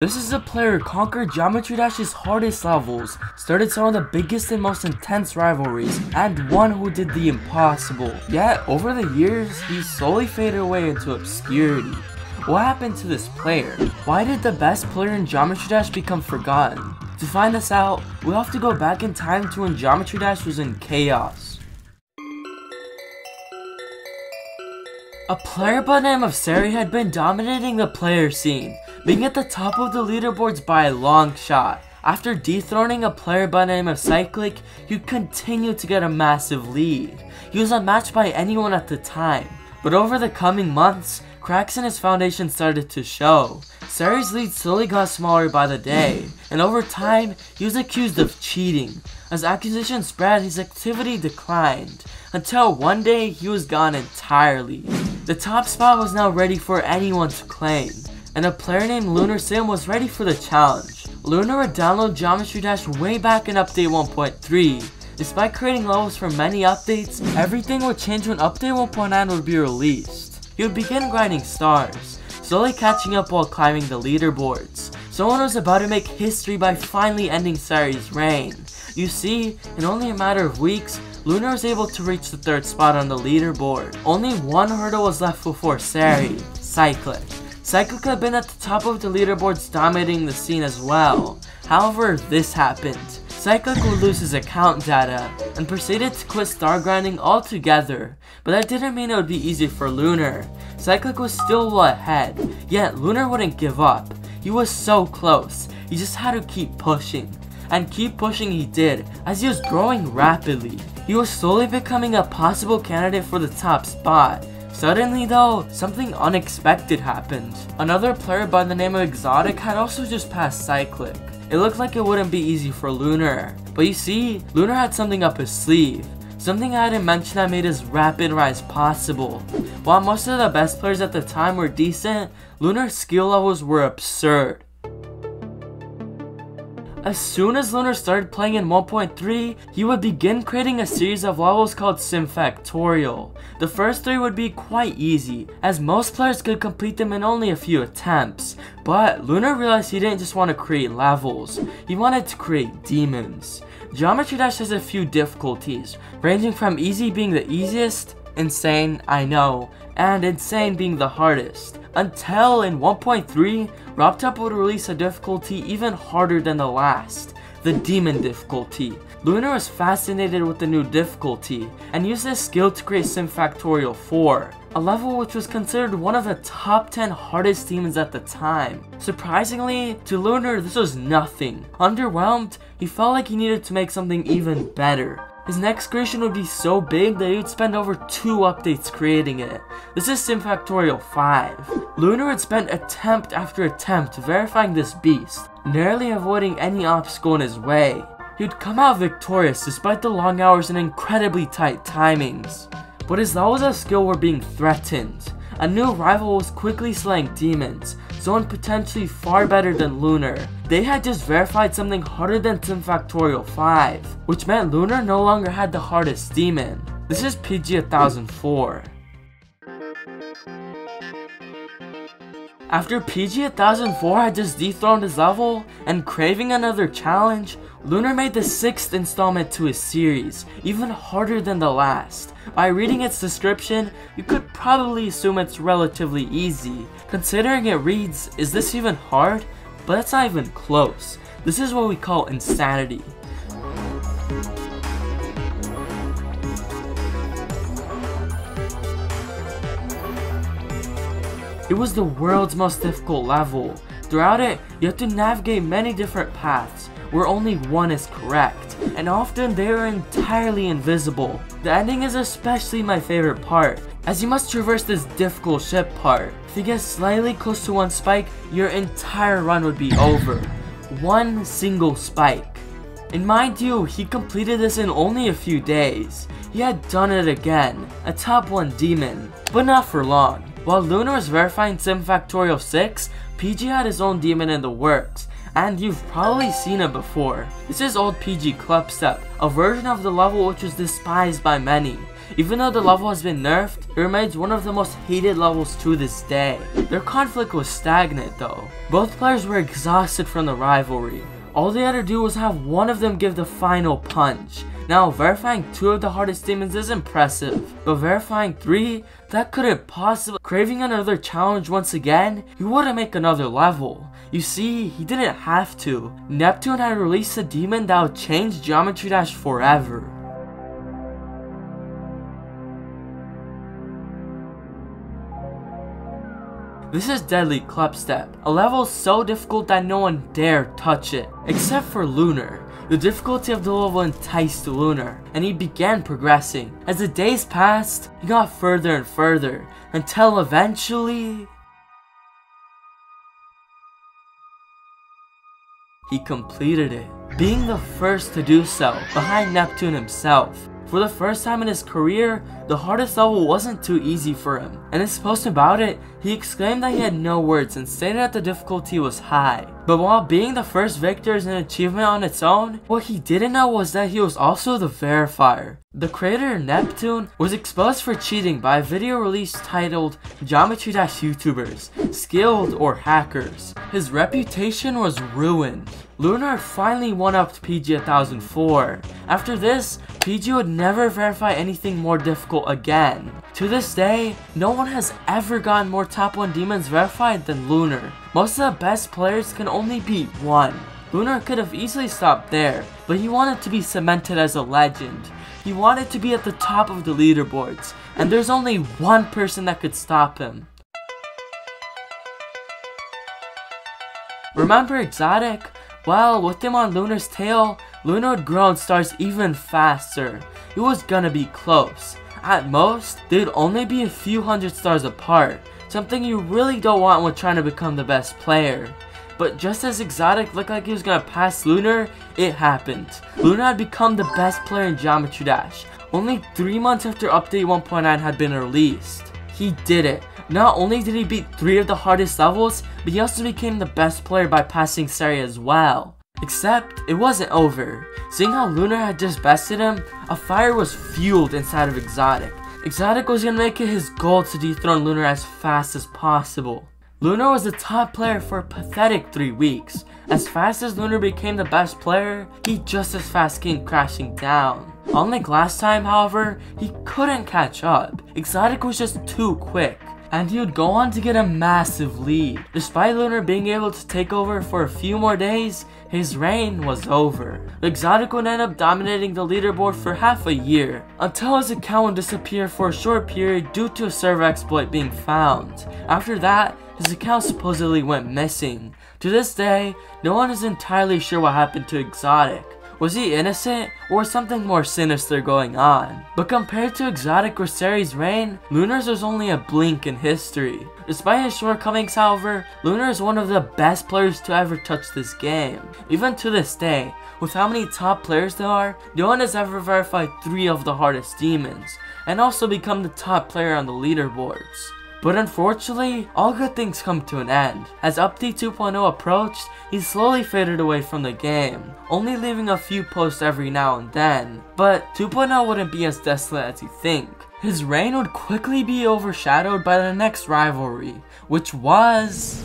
This is a player who conquered Geometry Dash's hardest levels, started some of the biggest and most intense rivalries, and one who did the impossible. Yet, over the years, he slowly faded away into obscurity. What happened to this player? Why did the best player in Geometry Dash become forgotten? To find this out, we'll have to go back in time to when Geometry Dash was in chaos. A player by the name of Sari had been dominating the player scene, being at the top of the leaderboards by a long shot. After dethroning a player by the name of Cyclic, he continued to get a massive lead. He was unmatched by anyone at the time, but over the coming months, cracks in his foundation started to show. Sari's lead slowly got smaller by the day, and over time, he was accused of cheating. As accusations spread, his activity declined, until one day he was gone entirely. The top spot was now ready for anyone to claim, and a player named Lunar Sim was ready for the challenge. Lunar would download Geometry Dash way back in update 1.3. Despite creating levels for many updates, everything would change when update 1.9 would be released. He would begin grinding stars, slowly catching up while climbing the leaderboards. Someone was about to make history by finally ending Sari's reign. You see, in only a matter of weeks, Lunar was able to reach the third spot on the leaderboard. Only one hurdle was left before Sari, Cyclic. Cyclic had been at the top of the leaderboards dominating the scene as well. However, this happened. Cyclic would lose his account data and proceeded to quit star grinding altogether, but that didn't mean it would be easy for Lunar. Cyclic was still ahead, yet Lunar wouldn't give up. He was so close, he just had to keep pushing. And keep pushing he did, as he was growing rapidly. He was slowly becoming a possible candidate for the top spot. Suddenly though, something unexpected happened. Another player by the name of Exotic had also just passed Cyclic. It looked like it wouldn't be easy for Lunar, but you see, Lunar had something up his sleeve. Something I didn't mention that made his rapid rise possible. While most of the best players at the time were decent, Lunar's skill levels were absurd. As soon as Lunar started playing in 1.3, he would begin creating a series of levels called Sim Factorial. The first three would be quite easy, as most players could complete them in only a few attempts. But Lunar realized he didn't just want to create levels, he wanted to create demons. Geometry Dash has a few difficulties, ranging from easy being the easiest, insane, I know, and insane being the hardest. Until in 1.3, RobTop would release a difficulty even harder than the last, the Demon difficulty. Lunar was fascinated with the new difficulty, and used this skill to create Sim Factorial 4, a level which was considered one of the top 10 hardest demons at the time. Surprisingly, to Lunar this was nothing. Underwhelmed, he felt like he needed to make something even better. His next creation would be so big that he would spend over two updates creating it. This is Sim Factorial 5. Lunar would spend attempt after attempt verifying this beast, narrowly avoiding any obstacle in his way. He would come out victorious despite the long hours and incredibly tight timings. But his levels of skill were being threatened. A new rival was quickly slaying demons, someone potentially far better than Lunar. They had just verified something harder than Sim Factorial 5, which meant Lunar no longer had the hardest demon. This is PG-1004. After PG-1004 had just dethroned his level and craving another challenge, Lunar made the sixth installment to his series, even harder than the last. By reading its description, you could probably assume it's relatively easy. Considering it reads, is this even hard? But it's not even close. This is what we call insanity. It was the world's most difficult level. Throughout it, you have to navigate many different paths, where only one is correct, and often they are entirely invisible. The ending is especially my favorite part, as you must traverse this difficult ship part. If you get slightly close to one spike, your entire run would be over. One single spike. And mind you, he completed this in only a few days. He had done it again, a top 1 demon, but not for long. While Lunar was verifying Sim Factorial 6, PG had his own demon in the works, and you've probably seen it before. This is old PG Club Step, a version of the level which was despised by many. Even though the level has been nerfed, it remains one of the most hated levels to this day. Their conflict was stagnant though. Both players were exhausted from the rivalry. All they had to do was have one of them give the final punch. Now, verifying 2 of the hardest demons is impressive, but verifying 3, that couldn't possibly- Craving another challenge once again, he wouldn't make another level. You see, he didn't have to. Neptune had released a demon that would change Geometry Dash forever. This is Deadly Clubstep, a level so difficult that no one dare touch it, except for Lunar. The difficulty of the level enticed Lunar, and he began progressing. As the days passed, he got further and further, until eventually... He completed it, being the first to do so, behind Neptune himself. For the first time in his career, the hardest level wasn't too easy for him. And in his post about it, he exclaimed that he had no words and stated that the difficulty was high. But while being the first victor is an achievement on its own, what he didn't know was that he was also the verifier. The creator Neptune was exposed for cheating by a video release titled Geometry Dash YouTubers, Skilled or Hackers. His reputation was ruined. Lunar finally won up to PG 1004. After this, PG would never verify anything more difficult again. To this day, no one has ever gotten more top 1 demons verified than Lunar. Most of the best players can only beat one. Lunar could have easily stopped there, but he wanted to be cemented as a legend. He wanted to be at the top of the leaderboards, and there's only one person that could stop him. Remember Exotic? Well, with him on Lunar's tail, Lunar would grow and stars even faster. It was gonna be close. At most, they'd only be a few hundred stars apart, something you really don't want when trying to become the best player. But just as Exotic looked like he was gonna pass Lunar, it happened. Lunar had become the best player in Geometry Dash, only 3 months after Update 1.9 had been released. He did it. Not only did he beat 3 of the hardest levels, but he also became the best player by passing Sari as well. Except, it wasn't over. Seeing how Lunar had just bested him, a fire was fueled inside of Exotic. Exotic was gonna make it his goal to dethrone Lunar as fast as possible. Lunar was the top player for a pathetic 3 weeks. As fast as Lunar became the best player, he just as fast came crashing down. Unlike last time, however, he couldn't catch up. Exotic was just too quick and he would go on to get a massive lead. Despite Lunar being able to take over for a few more days, his reign was over. Exotic would end up dominating the leaderboard for half a year, until his account would disappear for a short period due to a server exploit being found. After that, his account supposedly went missing. To this day, no one is entirely sure what happened to Exotic. Was he innocent, or something more sinister going on? But compared to Exotic or Sari's reign, Lunar's was only a blink in history. Despite his shortcomings however, Lunar is one of the best players to ever touch this game. Even to this day, with how many top players there are, no one has ever verified 3 of the hardest demons, and also become the top player on the leaderboards. But unfortunately, all good things come to an end. As Update 2.0 approached, he slowly faded away from the game, only leaving a few posts every now and then. But 2.0 wouldn't be as desolate as you think. His reign would quickly be overshadowed by the next rivalry, which was...